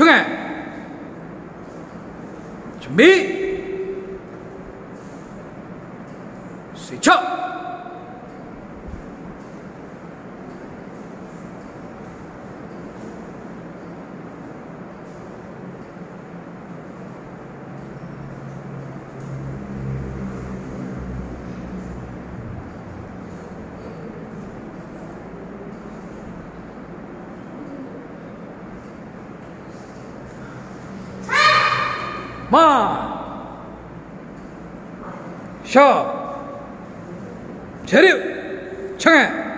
thương à chuẩn bị. Suy trọng 마. 셔, 재료, 청해